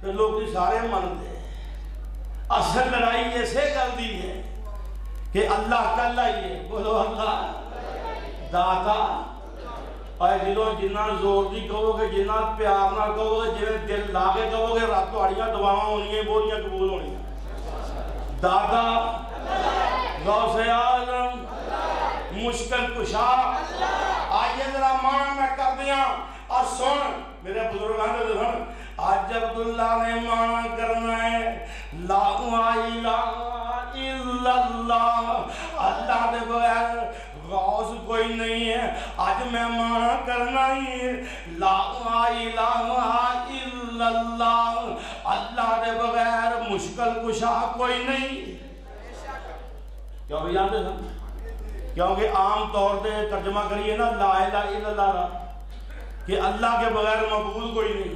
तो लोग सारे मनते असल लड़ाई ऐसे गल दी है कि अल्लाह कल्ला ही है बोलो अल्लाह दाता और ਜਦੋਂ ਜਿੰਨਾ ਜ਼ੋਰ ਦੀ ਕਹੋਗੇ ਜਿੰਨਾ ਪਿਆਰ ਨਾਲ ਕਹੋਗੇ ਜਿਵੇਂ ਦਿਲ ਲਾ ਕੇ ਕਹੋਗੇ ਰੱਬ ਤੁਹਾਡੀਆਂ ਦੁਆਵਾਂ ਹੋਣੀਆਂ ਬਹੁਤੀਆਂ ਕਬੂਲ ਹੋਣੀਆਂ ਦਾਦਾ गौसे आजम मुश्किल कुशा आज ये जरा माना मैं कर दिया और सुन मेरे बुजुर्ग आंदे थे सुन आज अब्दुल्ला ने माना करना है ला अल्लाह के बगैर गौस कोई नहीं है। आज मैं माना करना ही ला इलाहा इल्लल्लाह। अल्लाह के बगैर मुश्किल कुशा कोई नहीं। क्यों जानते सन क्योंकि आम तौर पर तर्जमा करिए ना, ला इलाहा इल्लल्लाह कि अल्लाह के बगैर मकबूल कोई नहीं।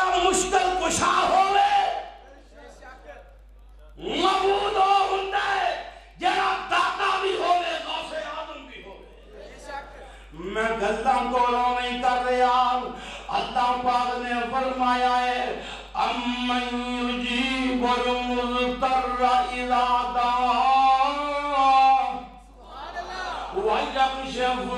और मुश्किल कुशा होवे। मैं गल्ला गोला नहीं कर रहा अल्लाह पाक ने फरमाया है अम्मन युजीब वल मुज़्तर्र इदा दा सुभान अल्लाह। व यकशफु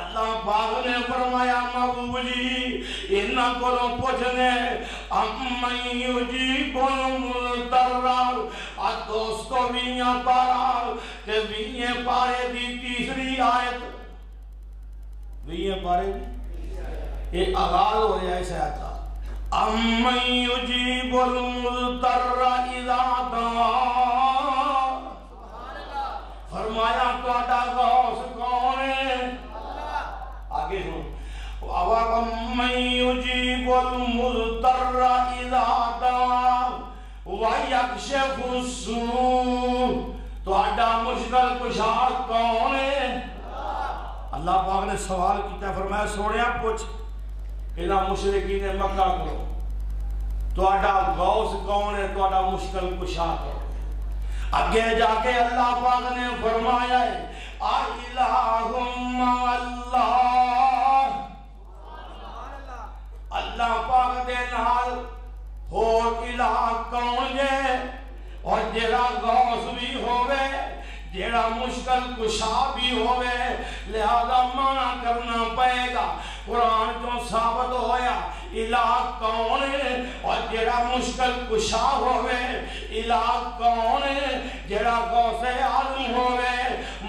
अल्लाह पाक ने फरमाया महबूब जी इन्ना कोलो पूछने अम्मयू जी बोलो मुतर्रा आ दोस्तों भी पारा ते भी पारे दी तीसरी आयत भी पारे ये आगाज हो रहा है इस आयत अमन युजीब मुल्तर इदा फरमाया तोड़ा गौस कौन है? आगे सुन। अब अमन युजीब मुल्तर इदा वक्षु तोड़ा मुश्किल कुशा कौन है? अल्लाह पाक ने सवाल किया फरमाया सोने पुछ। इन्हों मुशरकी ने मक्का करो। थोड़ा गौस कौन है? थोड़ा मुश्किल कुशा कौन है? अगे जाके अल्लाह पाक ने फरमाया है अल्लाह। पाक दे नाल इलाह कौन है? और जरा गौस भी होवे जेड़ा मुश्किल कुशा भी होवे, लिहाजा माना करना पएगा कुरान चो साबित होया इलाह कौन है? और जेड़ा मुश्किल कुशा होवे इलाह कौन है? जेड़ा गौसे आलम होवे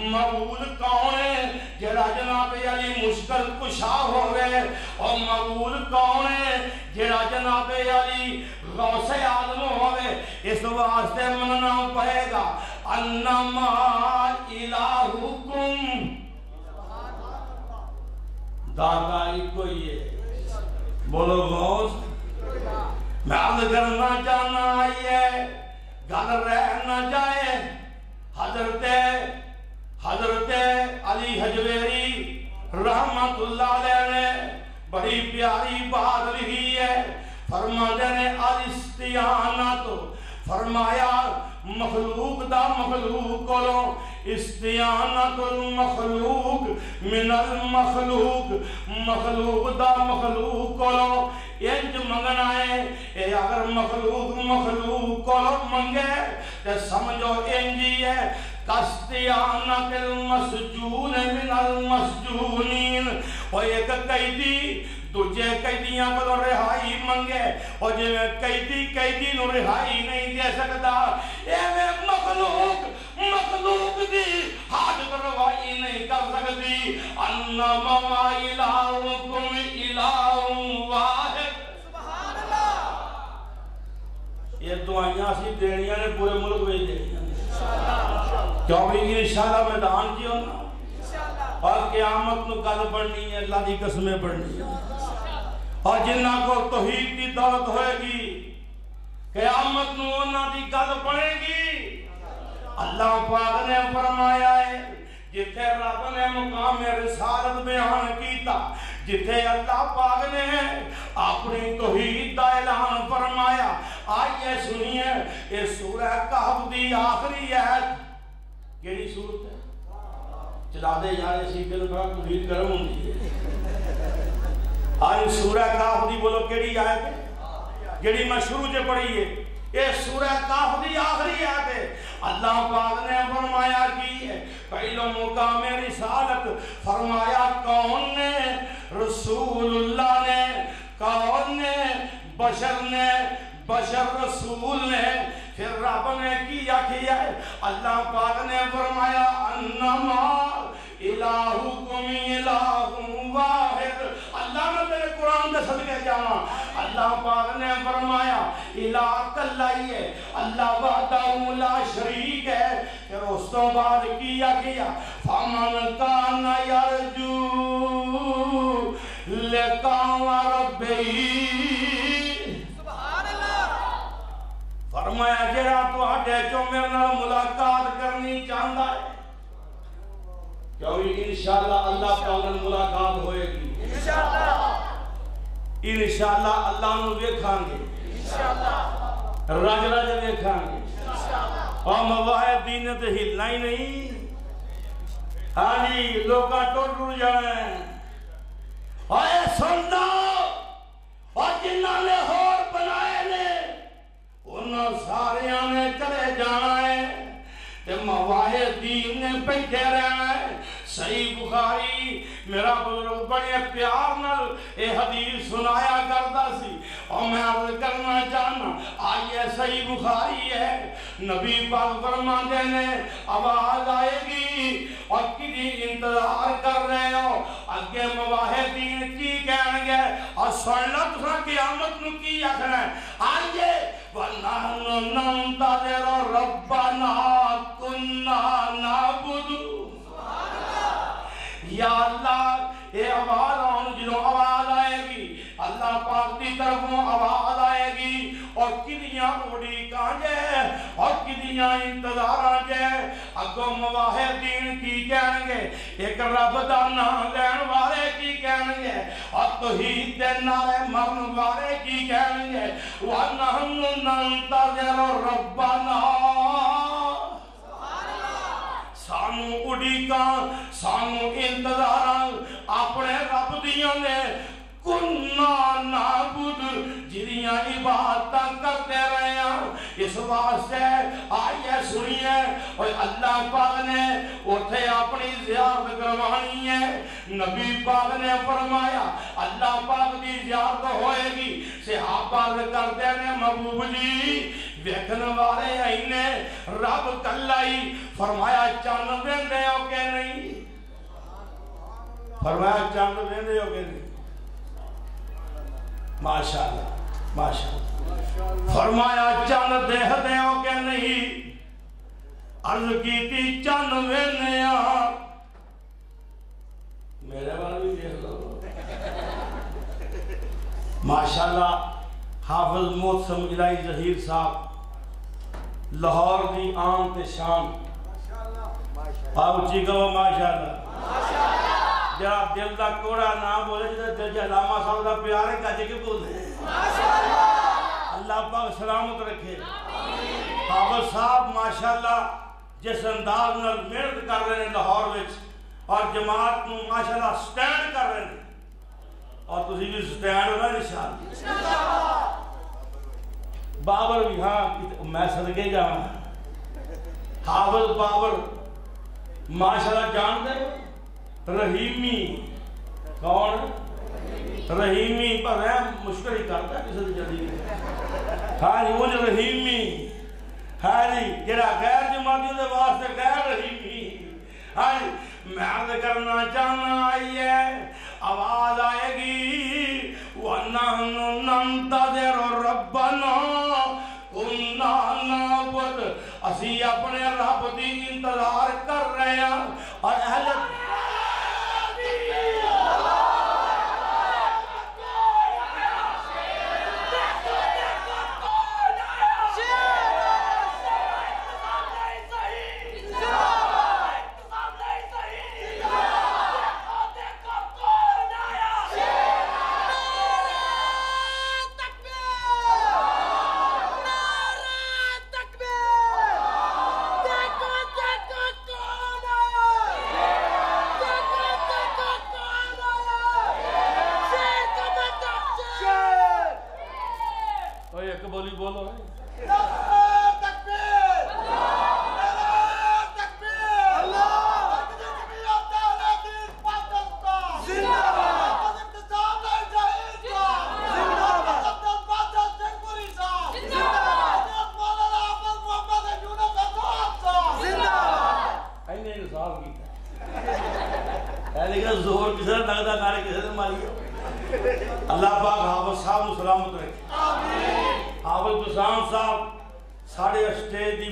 मबूद कौन है? जेड़ा जनाब अली मुश्किल कुशा होवे, और मबूद कौन है? जेड़ा जनाब अली गौसे आलम होवे, इस वास्ते मनना पड़ेगा। अन्नमा इलाहुकुम कोई बोलो गौस अर्ज़ करना चाहना आई है गल रह न जाए हज़रत हज़रत अली हजवेरी रहमतुल्लाह ने बड़ी प्यारी बात लिखी है फरमाते ने अलिस्तियाना तो फरमाया मखलूक दा मखलूक कोलो। इस्तियानतुल मखलूक, मिनल मखलूक मखलूक दा मखलूक कोलो। इंज मंगना है, ए अगर मखलूक मखलूक कोलो मंगे, ते समझो इंज ही है। कस्तियानतुल मसजून, मिनल मसजूनीन। ओ एक कैदी तुझे कैदिया को तो रिहाई मंगे और जिमें कैदी कैदी नु रिहाई नहीं दे सकता एवं मखलूक मखलूक दी हाजत रवाई नहीं कर सकती। अन्ना ममा इलाहुकुम इलाहु वाहिद। सुभान अल्लाह। ये दुआइयाँ सी देनियाँ ने पूरे मुल्क में देनियाँ। क्यों भी मैदान जी होना और क्यामत कल बननी है अल्लाह की कसमें बननी है। और जिन्हों को तोहीद की दौलत होएगी। कयामत की गल बनेगी। अल्लाह पाक ने फरमाया है, जिथे रब ने मुकाम रिसालत बयान किया जिथे अल्लाह पाक ने अपनी तोहीद का ऐलान फरमाया, आइए सुनिए ये सूरह कहफ की आखिरी है केड़ी सूरत है? चला दे यार, इसी फ़िल्म का गर्म होंगी सूरह कहफ दी बोलो, केड़ी आयत है? जेड़ी मैं शुरू च पढ़ी है, ये सूरह काफ दी आखिरी आयत है। अल्लाह पाक ने फरमाया की पहलो मुकाम रिसालत फरमाया कौन ने? रसूलुल्लाह ने। कौन ने? बशर ने। बशर रसूल ने। फिर रब ने किया किया है अल्लाह पाक ने फरमाया अन्नमा इलाहुकुम इलाहुम जावा अल्लाह पाक ने फरमाया इला अकल लाइए अल्लाह वादा शरीक है फिर उस तो बाद किया किया फमन का नरजू लेका फरमाया जरा थोड़े चो मेरे मुलाकात करनी चाहता है क्योंकि इंशाल्लाह अल्लाह पागल मुलाकात होएगी। इंशाल्लाह इनशाला अल्लाह वेखांगे। रज रज और तो हिलना ही नहीं। हाँ जी लोग टुट टुट जाना है। सुन जिन्होंने होर बनाए ने उन्होंने सारे ने चले जाना है। दीन ने बैठे रहना है। सही बुखारी, मेरा बुज़ुर्ग बड़े प्यार नाल ये हदीस सुनाया करता सी। और मैं अर्ज़ करना चाहना आइए सही बुखारी है। नबी पाक फरमाते ने, आवाज़ आएगी और किसी इंतज़ार कर रहे हो। अगे मुवाहिदीन दीन की कहणगे और सुन लो तुसा कियामत नु की आखना आइए, वरना नंता देरो रब्बना कुन्ना नाबुदू। या अल्लाह ये आवाज़ आउन जो आवाज़ आएगी अल्लाह पाक की तरफों आवाज़ आएगी और किदियाँ उड़ी कांजे, और किदियाँ इंतजारा जे अगो मवाहिदीन की कहेंगे एक रब दा नाम लेन वाले की कहेंगे और तौहीद दे नारे मरन वाले की कहेंगे वा नहनु नंतज़िरु रब्बना। सानू उड़ीकां, सानू इंतजारां, अपने रब दियाँ ने कुन्ना नाबुद जिदियाँ इबादतां करते रहे हैं इस वास्ते आइए सुनिए और अल्लाह पाक ने उथे अपनी जियारत करवानी है। नबी पाक ने फरमाया, अल्लाह पाक की जियारत होएगी। सहाबा करते ने महबूब जी? वेखन वाले आई ने रब कल्ला ही फरमाया, चंद वेंदे हो के नहीं? फरमाया, चंद वेंदे हो के नहीं? माशाल्लाह। फरमाया देखते हो के नहीं। अर्ज़ की चंद वेने मेरे वाल भी देख लो। माशाल्लाह, हाफिज मोहसम इलाई जहीर साहब, लाहौर की आम ते आप उची कहो माशाल्लाह। जरा दिल का कोड़ा ना बोले, जिदा दिल च अलामा साहब का प्यार है कज के बोले अल्लाह पाक सलामत रखे। बाबा साहब, माशाल्लाह, जिस अंदाज न मेहनत कर रहे हैं लाहौर और जमात को माशाल्लाह स्टैंड कर रहे हैं। और तुम भी स्टैंड होना निशान। बाबर भी हाँ मैं सदके जा हावल बाबर, माशाल्लाह जानते रहीमी कौन रहीमी भावे मुश्किल ही करता किसी की जल्दी। हाजी उज रहीमी हाजी जरा गैर जमाती वास्ते गैर रहीमी। हाजी मैं तो करना चाहना आई है, आवाज़ आएगी असि अपने रब की इंतज़ार कर रहे हैं, और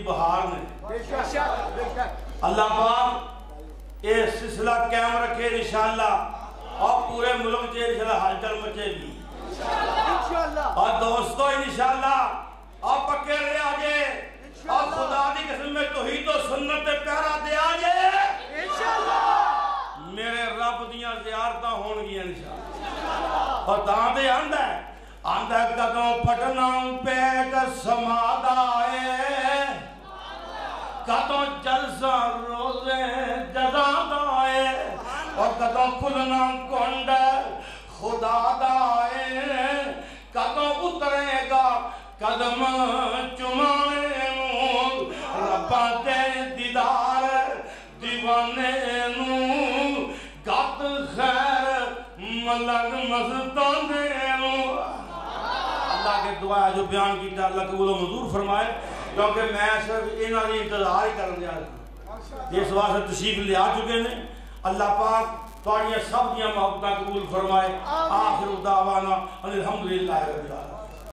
बहार ने। अल्लाह पाक ये सिलसिला कायम रखे इंशाल्लाह और पूरे मुल्क से इंशाल्लाह हलचल मचेगी। और दोस्तों इंशाल्लाह आप पक्के रह जाए और खुदा की कसम में तो और सुन्नत पे पहरा दे आ जाए इंशाल्लाह मेरे रब दिया जियारत हो और ता दे आंदा आंदा कदों पटना पे समादा है कदों जलसा रोज़े जदा दाए, और कदों खुलना गोंडल खुदा दाए। कदों उतरेगा, कदम चुमाने रबा दे दीदार, दीवाने गत खैर मलंग मस्ता दे अल्लाह के दुआ जो बयान किया अल्लाह कबूल मंजूर फरमाए। क्योंकि मैं सिर्फ़ इन्होंने इंतज़ार ही कर लिया इस वास्ते तशीफ लिया चुके ने अल्लाह पाक थोड़िया सब मोहब्बत कबूल फरमाए आखिर उदावाना अलहमदुल्ला